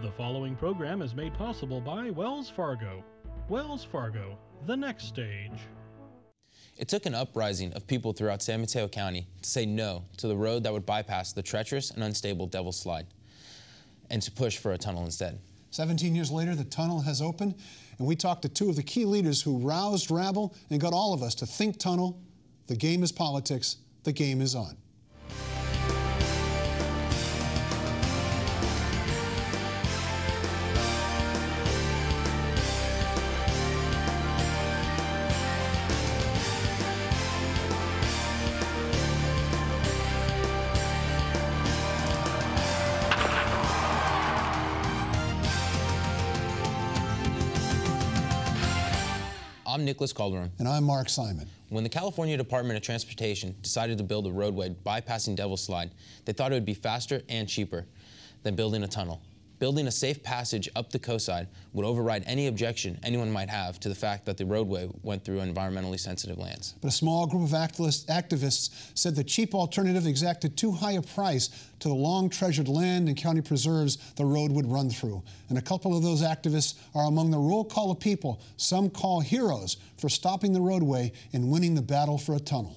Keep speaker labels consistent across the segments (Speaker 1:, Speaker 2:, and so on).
Speaker 1: The following program is made possible by Wells Fargo. Wells Fargo, the next stage.
Speaker 2: It took an uprising of people throughout San Mateo County to say no to the road that would bypass the treacherous and unstable Devil's Slide and to push for a tunnel instead.
Speaker 3: 17 years later, the tunnel has opened, and we talked to two of the key leaders who roused rabble and got all of us to think tunnel. The game is politics, the game is on.
Speaker 2: I'm Nicholas Calderon.
Speaker 3: And I'm Mark Simon.
Speaker 2: When the California Department of Transportation decided to build a roadway bypassing Devil's Slide, they thought it would be faster and cheaper than building a tunnel. Building a safe passage up the coastside would override any objection anyone might have to the fact that the roadway went through environmentally sensitive lands.
Speaker 3: But a small group of activists said the cheap alternative exacted too high a price to the long treasured land and county preserves the road would run through. And a couple of those activists are among the roll call of people some call heroes for stopping the roadway and winning the battle for a tunnel.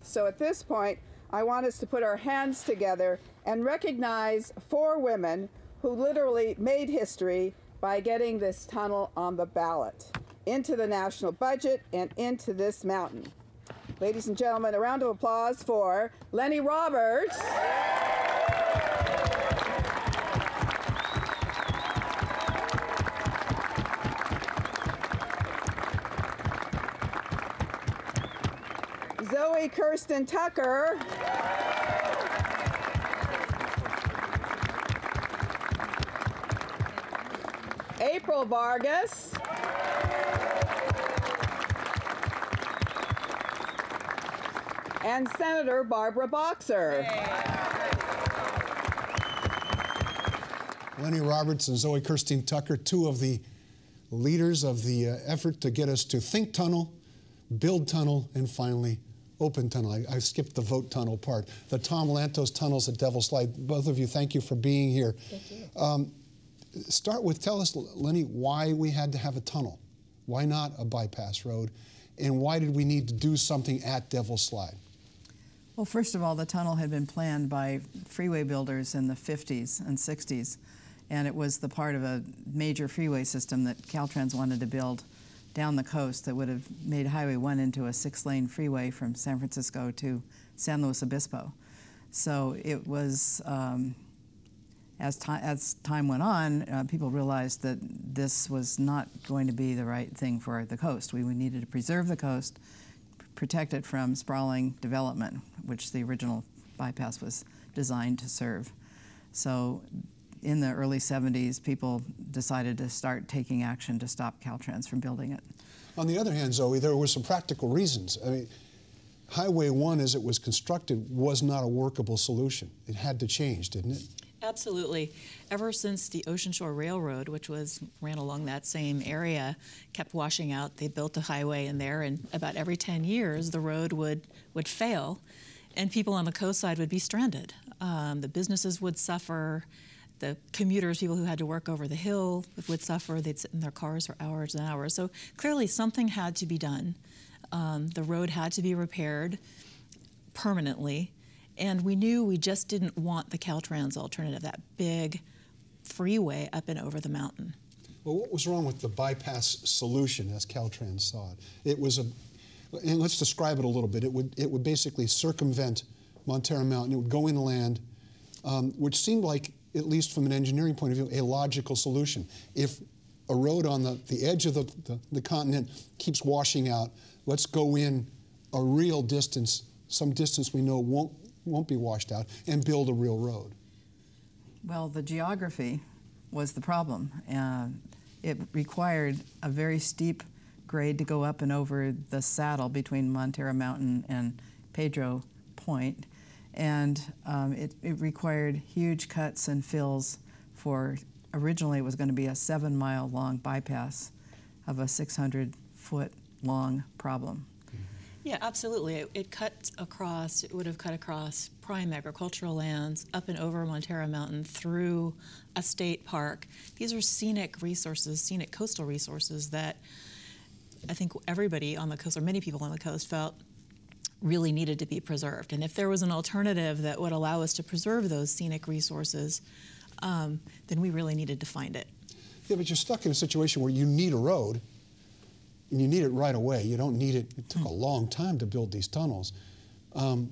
Speaker 4: So at this point, I want us to put our hands together and recognize four women who literally made history by getting this tunnel on the ballot into the national budget and into this mountain. Ladies and gentlemen, a round of applause for Lennie Roberts. Zoe Kersteen Tucker. April Vargas. And Senator Barbara Boxer.
Speaker 3: Lennie Roberts and Zoe Kersteen Tucker, two of the leaders of the uh, effort to get us to think tunnel, build tunnel, and finally open tunnel. I, I, skipped the vote tunnel part. The Tom Lantos tunnels at Devil's Slide. Both of you, thank you for being here.
Speaker 5: Thank you.
Speaker 3: Um, start with tell us, Lennie, why we had to have a tunnel. Why not a bypass road? And why did we need to do something at Devil's Slide?
Speaker 5: Well, first of all, the tunnel had been planned by freeway builders in the 50s and 60s, and it was the part of a major freeway system that Caltrans wanted to build down the coast that would have made Highway 1 into a six-lane freeway from San Francisco to San Luis Obispo. So it was um, as, time, as time went on, uh, people realized that this was not going to be the right thing for the coast. We, we needed to preserve the coast, protect it from sprawling development, which the original bypass was designed to serve. So in the early 70s, people decided to start taking action to stop Caltrans from building it.
Speaker 3: On the other hand, Zoe, there were some practical reasons. I mean, Highway 1, as it was constructed, was not a workable solution. It had to change, didn't it?
Speaker 6: Absolutely. Ever since the Ocean Shore Railroad, which was ran along that same area, kept washing out, they built a highway in there, and about every 10 years, the road would, would fail, and people on the coastside would be stranded. Um, the businesses would suffer. The commuters, people who had to work over the hill, would suffer. They'd sit in their cars for hours and hours. So clearly, something had to be done. Um, the road had to be repaired permanently and we knew we just didn't want the Caltrans alternative, that big freeway up and over the mountain.
Speaker 3: Well, what was wrong with the bypass solution as Caltrans saw it? It was a, and let's describe it a little bit. It would, it would basically circumvent Montara Mountain. It would go inland, um, which seemed like, at least from an engineering point of view, a logical solution. If a road on the, the edge of the, the, the continent keeps washing out, let's go in a real distance, some distance we know won't won't be washed out, and build a real road?
Speaker 5: Well, the geography was the problem. Uh, it required a very steep grade to go up and over the saddle between Montara Mountain and Pedro Point, and um, it, it required huge cuts and fills for originally it was going to be a seven mile long bypass of a 600 foot long problem.
Speaker 6: Yeah, absolutely. It, it cut across, it would have cut across prime agricultural lands, up and over Montara Mountain, through a state park. These are scenic resources, scenic coastal resources that I think everybody on the coast, or many people on the coast, felt really needed to be preserved. And if there was an alternative that would allow us to preserve those scenic resources, um, then we really needed to find it.
Speaker 3: Yeah, but you're stuck in a situation where you need a road, and you need it right away. You don't need it. It took a long time to build these tunnels. Um,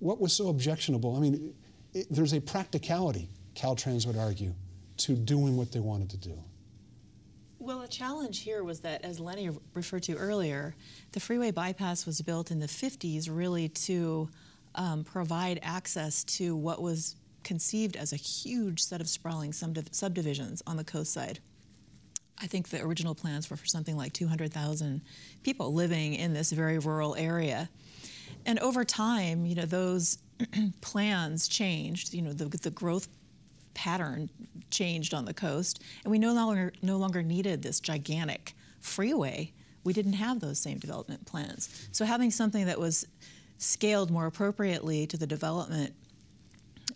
Speaker 3: what was so objectionable? I mean, it, there's a practicality, Caltrans would argue, to doing what they wanted to do.
Speaker 6: Well, the challenge here was that, as Lenny referred to earlier, the freeway bypass was built in the 50s really to um, provide access to what was conceived as a huge set of sprawling subdivisions on the coast side. I think the original plans were for something like 200,000 people living in this very rural area. And over time, you know, those plans changed. You know, the, the growth pattern changed on the coast, and we no longer no longer needed this gigantic freeway. We didn't have those same development plans. So having something that was scaled more appropriately to the development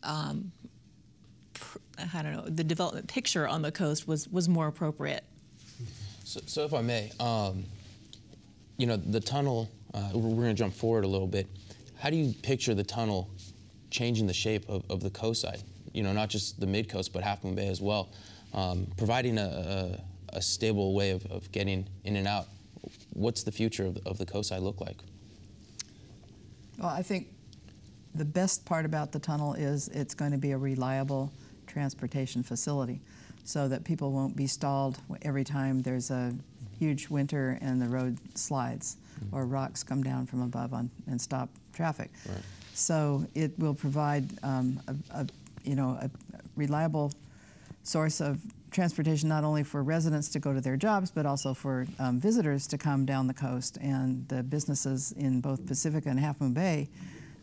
Speaker 6: um, I don't know, the development picture on the coast was, was more appropriate.
Speaker 2: So, so if I may, um, you know, the tunnel, uh, we're going to jump forward a little bit. How do you picture the tunnel changing the shape of, of the coast side? You know, not just the mid coast, but Half Moon Bay as well, um, providing a, a, a, stable way of, of getting in and out. What's the future of, of the coast side look like?
Speaker 5: Well, I think the best part about the tunnel is it's going to be a reliable transportation facility so that people won't be stalled every time there's a huge winter and the road slides mm-hmm. or rocks come down from above on, and stop traffic. Right. So it will provide um, a, a, you know, a reliable source of transportation not only for residents to go to their jobs, but also for um, visitors to come down the coast. And the businesses in both Pacifica and Half Moon Bay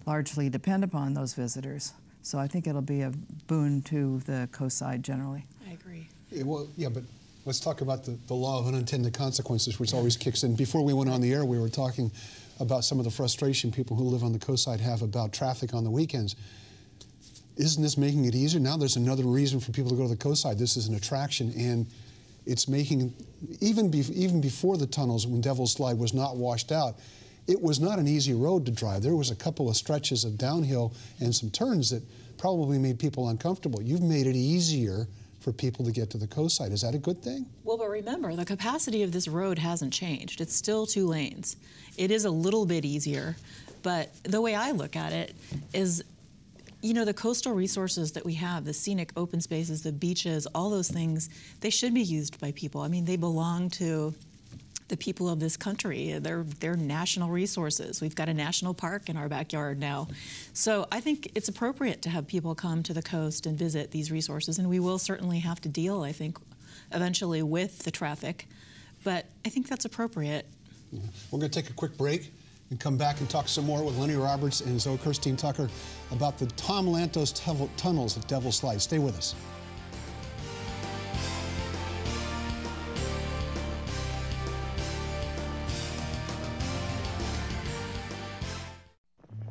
Speaker 5: largely depend upon those visitors. So I think it'll be a boon to the coast side generally.
Speaker 6: Agree.
Speaker 3: Yeah, well, yeah, but let's talk about the, the law of unintended consequences, which always kicks in. Before we went on the air, we were talking about some of the frustration people who live on the coast side have about traffic on the weekends. Isn't this making it easier? Now there's another reason for people to go to the coast side. This is an attraction, and it's making, even, be, even before the tunnels, when Devil's Slide was not washed out, it was not an easy road to drive. There was a couple of stretches of downhill and some turns that probably made people uncomfortable. You've made it easier for people to get to the coast side. Is that a good thing?
Speaker 6: Well, but remember, the capacity of this road hasn't changed. It's still two lanes. It is a little bit easier, but the way I look at it is you know, the coastal resources that we have, the scenic open spaces, the beaches, all those things, they should be used by people. I mean, they belong to the people of this country. They're, they're national resources. We've got a national park in our backyard now. So I think it's appropriate to have people come to the coast and visit these resources, and we will certainly have to deal, I think, eventually with the traffic. But I think that's appropriate.
Speaker 3: Yeah. We're going to take a quick break and come back and talk some more with Lennie Roberts and Zoe Kersteen Tucker about the Tom Lantos tunnels at Devil's Slide. Stay with us.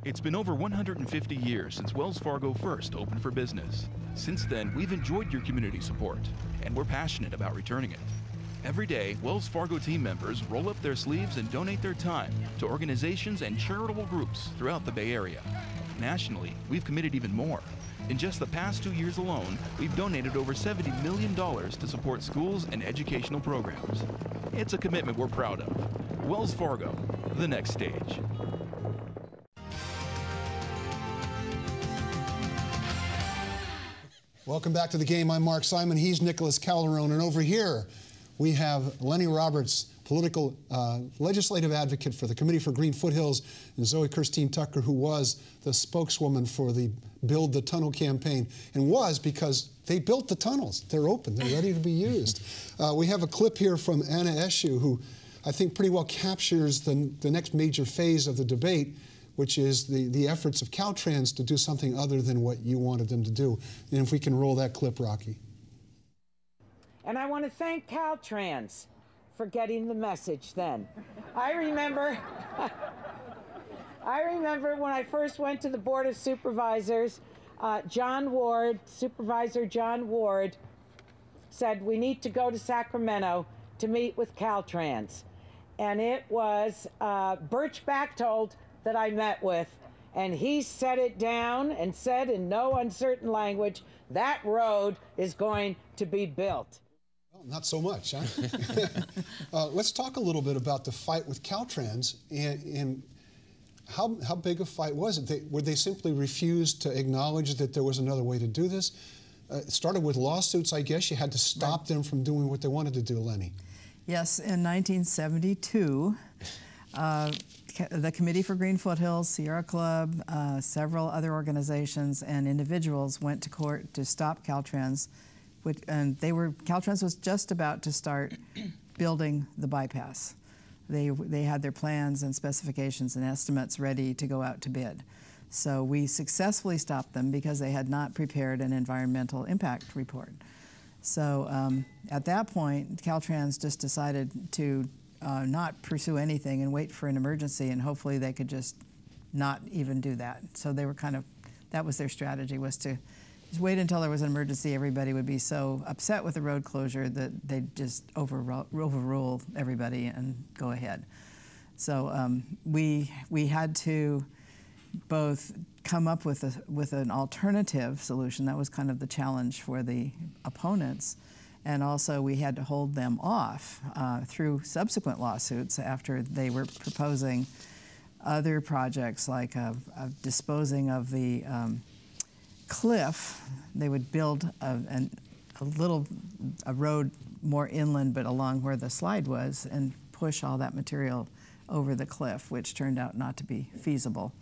Speaker 7: It's been over 150 years since Wells Fargo first opened for business. Since then, we've enjoyed your community support, and we're passionate about returning it. Every day, Wells Fargo team members roll up their sleeves and donate their time to organizations and charitable groups throughout the Bay Area. Nationally, we've committed even more. In just the past two years alone, we've donated over $70 million to support schools and educational programs. It's a commitment we're proud of. Wells Fargo, the next stage.
Speaker 3: Welcome back to the game. I'm Mark Simon. He's Nicholas Calderon. And over here, we have Lennie Roberts, political uh, legislative advocate for the Committee for Green Foothills, and Zoe Kersteen Tucker, who was the spokeswoman for the Build the Tunnel campaign, and was because they built the tunnels. They're open, they're ready to be used. Uh, we have a clip here from Anna Eshoo, who I think pretty well captures the, the next major phase of the debate which is the, the efforts of Caltrans to do something other than what you wanted them to do. And if we can roll that clip, Rocky.
Speaker 8: And I want to thank Caltrans for getting the message then. I remember I remember when I first went to the Board of Supervisors, uh, John Ward, Supervisor John Ward, said we need to go to Sacramento to meet with Caltrans. And it was uh, Burch Bachtold that I met with. And he set it down and said in no uncertain language, that road is going to be built.
Speaker 3: Well, not so much, huh? uh, let's talk a little bit about the fight with Caltrans and, and how, how big a fight was it? They, were they simply refused to acknowledge that there was another way to do this? Uh, it started with lawsuits, I guess. You had to stop right. them from doing what they wanted to do, Lennie.
Speaker 5: Yes, in 1972, uh, the Committee for Green Foothills, Sierra Club, uh, several other organizations and individuals went to court to stop Caltrans, which, and they were Caltrans was just about to start building the bypass. They, they had their plans and specifications and estimates ready to go out to bid. So we successfully stopped them because they had not prepared an environmental impact report. So um, at that point, Caltrans just decided to uh, not pursue anything and wait for an emergency, and hopefully they could just not even do that. So they were kind of, that was their strategy, was to just wait until there was an emergency. Everybody would be so upset with the road closure that they'd just overrule, overrule everybody and go ahead. So um, we we had to both come up with a, with an alternative solution. That was kind of the challenge for the opponents, and also we had to hold them off uh, through subsequent lawsuits after they were proposing other projects like disposing of the um, cliff, they would build a, an, a little a road more inland, but along where the slide was, and push all that material over the cliff, which turned out not to be feasible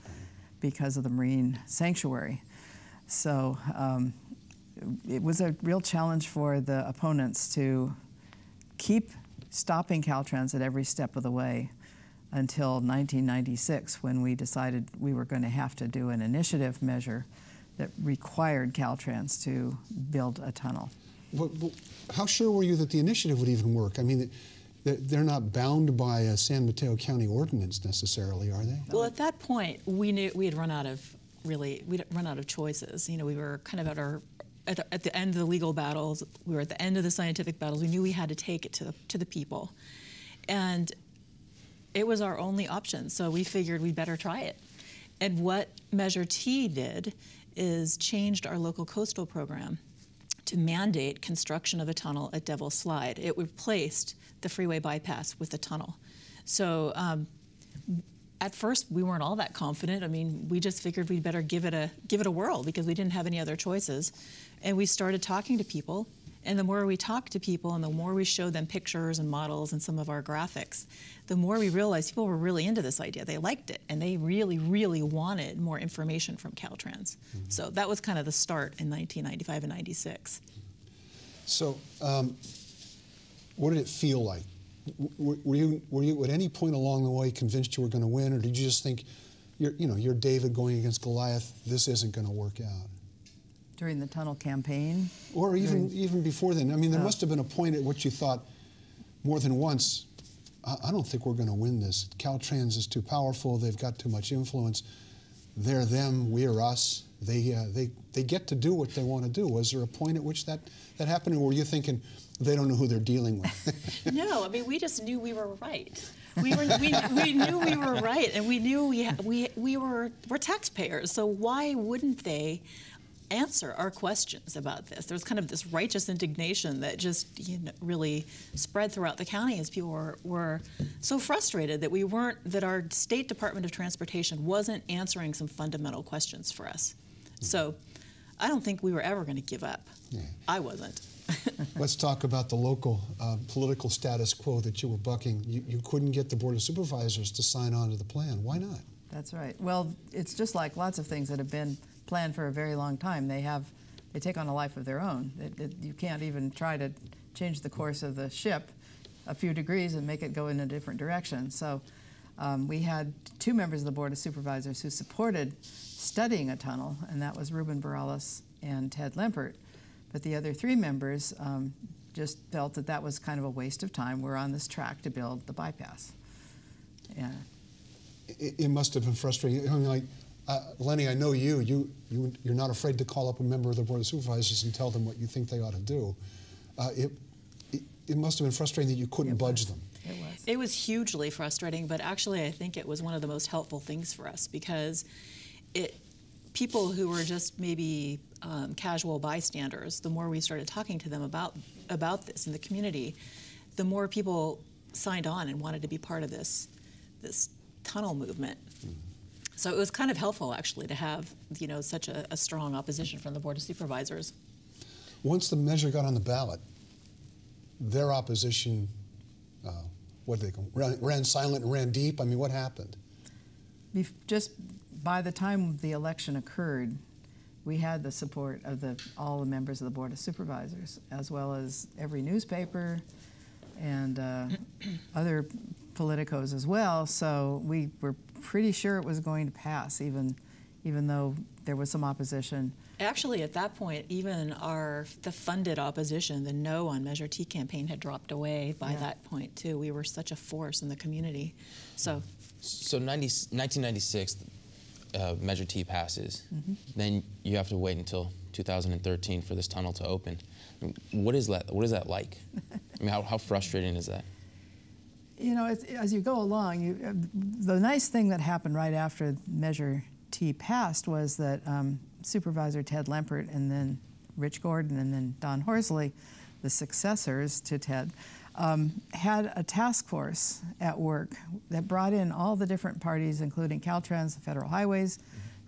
Speaker 5: because of the marine sanctuary. So um, it was a real challenge for the opponents to keep stopping Caltrans at every step of the way until 1996 when we decided we were going to have to do an initiative measure that required Caltrans to build a tunnel.
Speaker 3: But, but how sure were you that the initiative would even work? I mean, they're not bound by a San Mateo County ordinance necessarily, are they?
Speaker 6: Well, at that point, we knew we had run out of really we'd run out of choices. You know, we were kind of at our at, at, the end of the legal battles. We were at the end of the scientific battles. We knew we had to take it to the to the people, and it was our only option. So we figured we'd better try it. And what Measure T did is changed our local coastal program to mandate construction of a tunnel at Devil's Slide. It replaced the freeway bypass with a tunnel. So um, at first we weren't all that confident. I mean, we just figured we'd better give it a give it a whirl because we didn't have any other choices. And we started talking to people and the more we talked to people and the more we showed them pictures and models and some of our graphics, the more we realized people were really into this idea. They liked it and they really, really wanted more information from Caltrans. Mm-hmm. So that was kind of the start in 1995 and 96.
Speaker 3: So, um, what did it feel like? Were, you, were you at any point along the way convinced you were going to win, or did you just think, you're, you know, you're David going against Goliath, this isn't going to work out?
Speaker 5: during the tunnel campaign?
Speaker 3: Or even during, even before then. I mean, there must have been a point at which you thought more than once, I, I don't think we're going to win this. Caltrans is too powerful. They've got too much influence. They're them. We're us. They uh, they they get to do what they want to do. Was there a point at which that that happened, or were you thinking they don't know who they're dealing with?
Speaker 6: no, I mean we just knew we were right. We, were, we, we knew we were right, and we knew we, we, we were, we're taxpayers, so why wouldn't they answer our questions about this. There was kind of this righteous indignation that just you know, really spread throughout the county as people were, were so frustrated that we weren't, that our State Department of Transportation wasn't answering some fundamental questions for us. So I don't think we were ever going to give up. Yeah. I wasn't.
Speaker 3: Let's talk about the local uh, political status quo that you were bucking. You, you couldn't get the Board of Supervisors to sign on to the plan. Why not?
Speaker 5: That's right. Well, it's just like lots of things that have been planned for a very long time. They have, they take on a life of their own. It, it, you can't even try to change the course of the ship a few degrees and make it go in a different direction. So um, we had two members of the Board of Supervisors who supported studying a tunnel, and that was Ruben Barrales and Ted Lempert. But the other three members um, just felt that that was kind of a waste of time. We're on this track to build the bypass. Yeah.
Speaker 3: It, it must have been frustrating. I mean, like, uh, Lennie, I know you. You, you. You're not afraid to call up a member of the Board of Supervisors and tell them what you think they ought to do. Uh, it, it, it, must have been frustrating that you couldn't
Speaker 5: it
Speaker 3: budge
Speaker 5: was.
Speaker 3: them.
Speaker 5: It was.
Speaker 6: It was hugely frustrating, but actually, I think it was one of the most helpful things for us because it people who were just maybe um, casual bystanders, the more we started talking to them about about this in the community, the more people signed on and wanted to be part of this this tunnel movement. So it was kind of helpful actually to have you know such a, a strong opposition from the board of supervisors.
Speaker 3: Once the measure got on the ballot, their opposition, uh, what did they go, ran, ran silent and ran deep. I mean, what happened?
Speaker 5: Just by the time the election occurred, we had the support of the, all the members of the Board of Supervisors, as well as every newspaper and uh, other politicos as well. So we were pretty sure it was going to pass, even, even though there was some opposition.
Speaker 6: Actually, at that point, even our the funded opposition, the No on Measure T campaign, had dropped away by yeah. that point too. We were such a force in the community. So,
Speaker 2: so 90, 1996, uh, Measure T passes. Mm-hmm. Then you have to wait until 2013 for this tunnel to open. What is that? What is that like? I mean, how, how frustrating is that?
Speaker 5: You know, as you go along, you, uh, the nice thing that happened right after Measure T passed was that um, Supervisor Ted Lempert and then Rich Gordon and then Don Horsley, the successors to Ted, um, had a task force at work that brought in all the different parties, including Caltrans, the Federal Highways,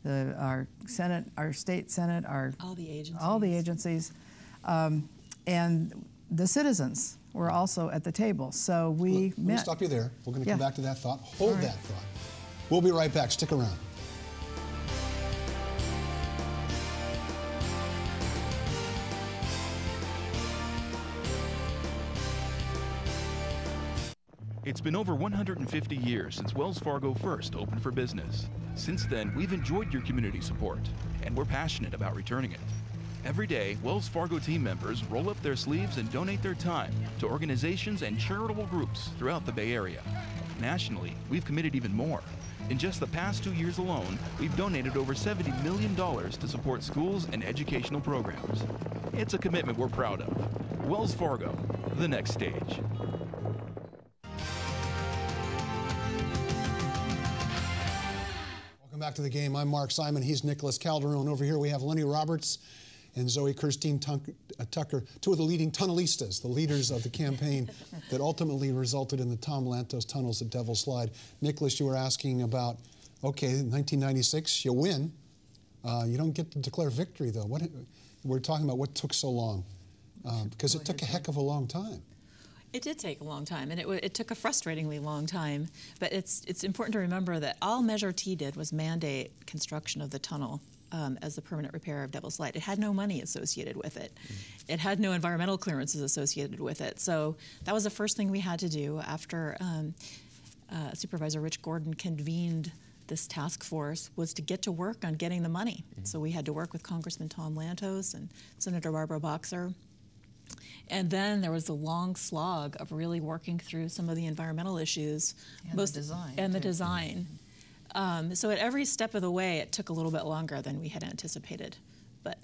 Speaker 5: the, our Senate, our state Senate, our
Speaker 6: all the agencies,
Speaker 5: all the agencies, um, and the citizens were also at the table. So we
Speaker 3: let,
Speaker 5: met.
Speaker 3: Let me stop you there. We're going to
Speaker 5: yeah.
Speaker 3: come back to that thought. Hold right. that thought. We'll be right back. Stick around.
Speaker 7: It's been over 150 years since Wells Fargo first opened for business. Since then, we've enjoyed your community support, and we're passionate about returning it. Every day, Wells Fargo team members roll up their sleeves and donate their time to organizations and charitable groups throughout the Bay Area. Nationally, we've committed even more. In just the past two years alone, we've donated over $70 million to support schools and educational programs. It's a commitment we're proud of. Wells Fargo, the next stage.
Speaker 3: Welcome back to the game. I'm Mark Simon. He's Nicholas Calderon. Over here we have Lennie Roberts and Zoe Kersteen uh, Tucker, two of the leading tunnelistas, the leaders of the campaign that ultimately resulted in the Tom Lantos tunnels at Devil Slide. Nicholas, you were asking about, okay, 1996, you win. Uh, you don't get to declare victory, though. What, we're talking about what took so long, uh, because it took a heck of a long time.
Speaker 6: It did take a long time, and it, it took a frustratingly long time. But it's it's important to remember that all Measure T did was mandate construction of the tunnel um, as the permanent repair of Devil's Slide. It had no money associated with it. Mm. It had no environmental clearances associated with it. So that was the first thing we had to do after um, uh, Supervisor Rich Gordon convened this task force was to get to work on getting the money. Mm-hmm. So we had to work with Congressman Tom Lantos and Senator Barbara Boxer and then there was a long slog of really working through some of the environmental issues,
Speaker 5: and most the design,
Speaker 6: and too. the design. Um, so at every step of the way, it took a little bit longer than we had anticipated, but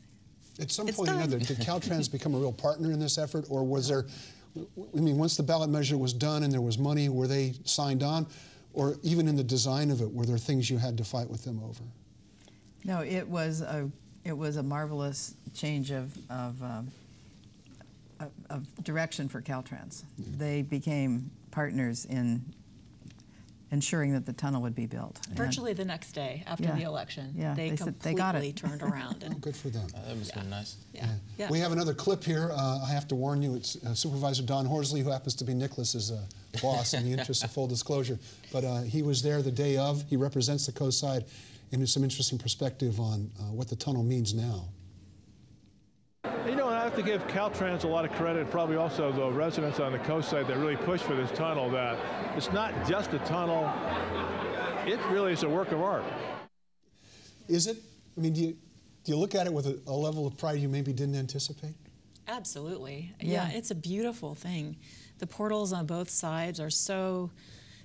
Speaker 3: at some
Speaker 6: point
Speaker 3: or another, did Caltrans become a real partner in this effort, or was there? I mean, once the ballot measure was done and there was money, were they signed on, or even in the design of it, were there things you had to fight with them over?
Speaker 5: No, it was a it was a marvelous change of of. Um, of direction for Caltrans. They became partners in ensuring that the tunnel would be built.
Speaker 6: Virtually and the next day after
Speaker 5: yeah,
Speaker 6: the election,
Speaker 5: yeah,
Speaker 6: they,
Speaker 5: they
Speaker 6: completely
Speaker 5: they got it.
Speaker 6: turned around.
Speaker 3: And, oh, good for them.
Speaker 2: Uh, that must
Speaker 6: yeah.
Speaker 2: nice.
Speaker 6: Yeah. yeah.
Speaker 3: We have another clip here. Uh, I have to warn you, it's uh, Supervisor Don Horsley, who happens to be Nicholas's uh, boss in the interest of full disclosure. But uh, he was there the day of. He represents the coast side and has some interesting perspective on uh, what the tunnel means now.
Speaker 9: You know, and I have to give Caltrans a lot of credit, probably also the residents on the coast side that really pushed for this tunnel, that it's not just a tunnel, it really is a work of art.
Speaker 3: Is it? I mean, do you, do you look at it with a, a level of pride you maybe didn't anticipate?
Speaker 6: Absolutely. Yeah.
Speaker 5: Yeah.
Speaker 6: it's a beautiful thing. The portals on both sides are so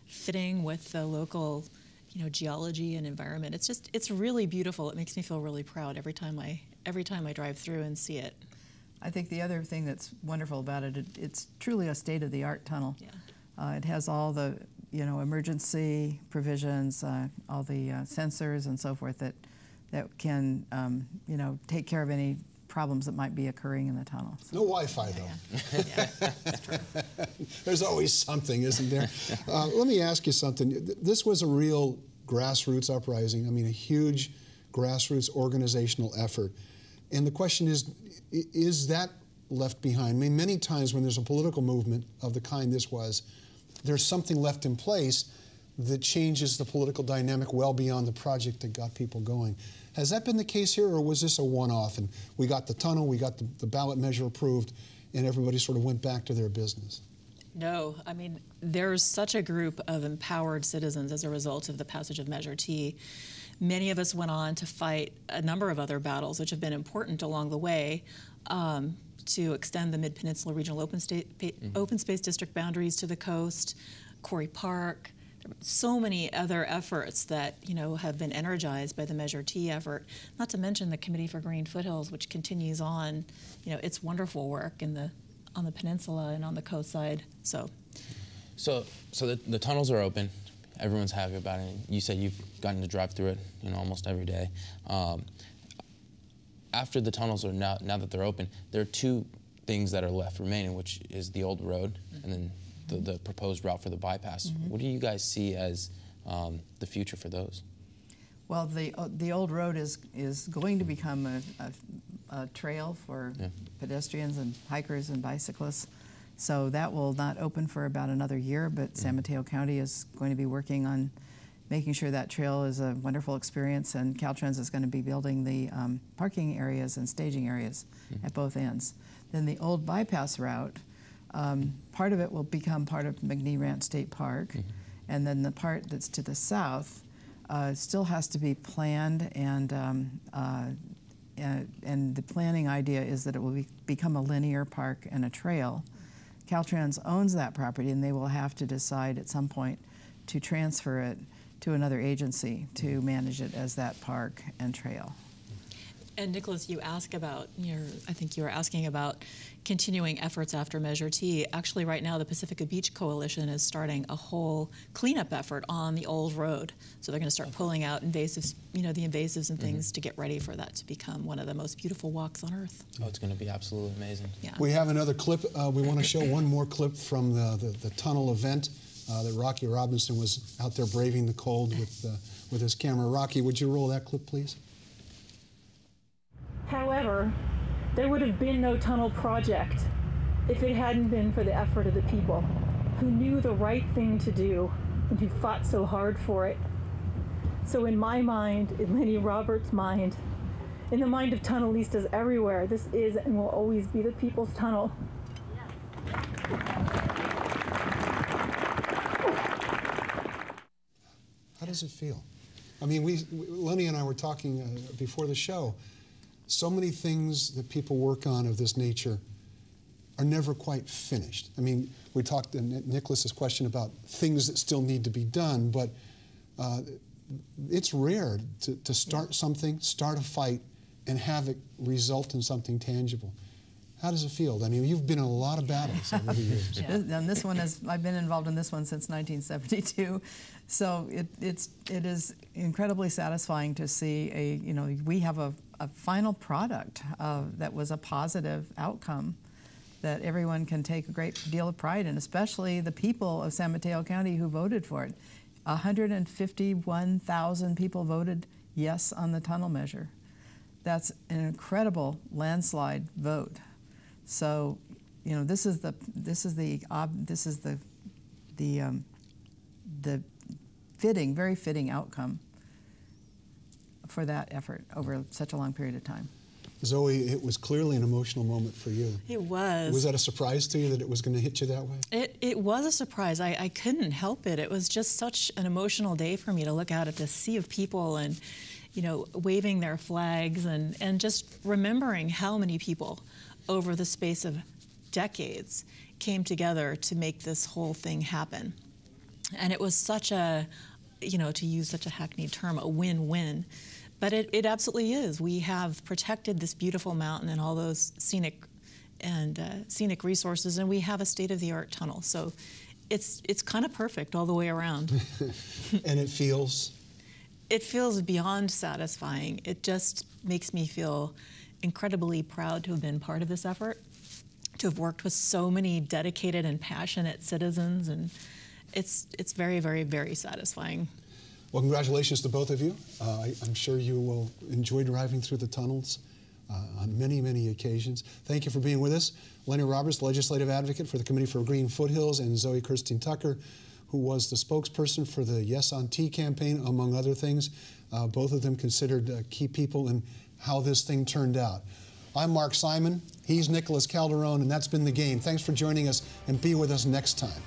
Speaker 6: fitting with the local, you know, geology and environment. It's just it's really beautiful. It makes me feel really proud every time I every time I drive through and see it.
Speaker 5: I think the other thing that's wonderful about it, it it's truly a state-of-the-art tunnel.
Speaker 6: Yeah.
Speaker 5: Uh, it has all the, you know, emergency provisions, uh, all the uh, sensors and so forth that that can, um, you know, take care of any problems that might be occurring in the tunnel.
Speaker 3: No Wi-Fi though. There's always something, isn't there? Uh, let me ask you something. This was a real grassroots uprising. I mean, a huge grassroots organizational effort. And the question is, is that left behind? I mean, many times when there's a political movement of the kind this was, there's something left in place that changes the political dynamic well beyond the project that got people going. Has that been the case here, or was this a one-off? And we got the tunnel, we got the, the ballot measure approved, and everybody sort of went back to their business.
Speaker 6: No, I mean, there's such a group of empowered citizens as a result of the passage of Measure T. Many of us went on to fight a number of other battles, which have been important along the way, um, to extend the Mid Peninsula Regional Open, State, pa- Open Space District boundaries to the coast, Quarry Park. So many other efforts that you know have been energized by the Measure T effort. Not to mention the Committee for Green Foothills, which continues on, you know, its wonderful work in the on the peninsula and on the coast side. So
Speaker 2: So, so the, the tunnels are open. Everyone's happy about it. You said you've gotten to drive through it, you know, almost every day. Um, after the tunnels are now, now that they're open, there are two things that are left remaining, which is the old road and then the, the proposed route for the bypass. What do you guys see as um, the future for those?
Speaker 5: Well, the uh, the old road is is going to become a, a, a trail for
Speaker 2: Yeah.
Speaker 5: pedestrians and hikers and bicyclists. So that will not open for about another year, but San Mateo County is going to be working on making sure that trail is a wonderful experience, and Caltrans is going to be building the um, parking areas and staging areas at both ends. Then the old bypass route, um, part of it will become part of McNee Ranch State Park, and then the part that's to the south uh, still has to be planned and um, uh, and, and the planning idea is that it will be, become a linear park and a trail. Caltrans owns that property, and they will have to decide at some point to transfer it to another agency to mm-hmm. manage it as that park and trail.
Speaker 6: And Nicholas, you ask about your, I think you were asking about continuing efforts after Measure T. Actually, right now, the Pacifica Beach Coalition is starting a whole cleanup effort on the old road. So they're going to start pulling out invasives, you know, the invasives and things to get ready for that to become one of the most beautiful walks on earth.
Speaker 2: Oh, it's going to be absolutely amazing.
Speaker 6: Yeah.
Speaker 3: We have another clip. Uh, we want to show one more clip from the, the, the tunnel event uh, that Rocky Robinson was out there braving the cold with, uh, with his camera. Rocky, would you roll that clip, please?
Speaker 10: However, there would have been no tunnel project if it hadn't been for the effort of the people who knew the right thing to do and who fought so hard for it. So, in my mind, in Lennie Roberts' mind, in the mind of tunnelistas everywhere, this is and will always be the people's tunnel.
Speaker 3: How does it feel? I mean, we, Lennie and I were talking uh, before the show. So many things that people work on of this nature are never quite finished. I mean, we talked in Nicholas's question about things that still need to be done, but uh, it's rare to, to start something, start a fight, and have it result in something tangible. How does it feel? I mean, you've been in a lot of battles over the years.
Speaker 5: This- And this one is, I've been involved in this one since 1972. So it, it's, it is incredibly satisfying to see a, you know, we have a, a final product uh, that was a positive outcome that everyone can take a great deal of pride in, especially the people of San Mateo County who voted for it. 151,000 people voted yes on the tunnel measure. That's an incredible landslide vote. So, you know, this is the this is the ob, this is the the um, the fitting, very fitting outcome for that effort over such a long period of time.
Speaker 3: Zoe, it was clearly an emotional moment for you.
Speaker 6: It was.
Speaker 3: Was that a surprise to you that it was going to hit you that way?
Speaker 6: It, it was a surprise. I, I couldn't help it. It was just such an emotional day for me to look out at this sea of people and, you know, waving their flags and, and just remembering how many people over the space of decades came together to make this whole thing happen. And it was such a, you know, to use such a hackneyed term, a win win. But it, it absolutely is. We have protected this beautiful mountain and all those scenic and uh, scenic resources, and we have a state of the art tunnel. So it's, it's kind of perfect all the way around.
Speaker 3: and it feels?
Speaker 6: It feels beyond satisfying. It just makes me feel incredibly proud to have been part of this effort, to have worked with so many dedicated and passionate citizens, and it's, it's very, very, very satisfying.
Speaker 3: Well, congratulations to both of you. Uh, I, am sure you will enjoy driving through the tunnels uh, on many, many occasions. Thank you for being with us. Lennie Roberts, legislative advocate for the Committee for Green Foothills, and Zoe Kersteen Tucker, who was the spokesperson for the Yes on T campaign, among other things. Uh, both of them considered uh, key people in how this thing turned out. I'm Mark Simon. He's Nicholas Calderon, and that's been the game. Thanks for joining us, and be with us next time.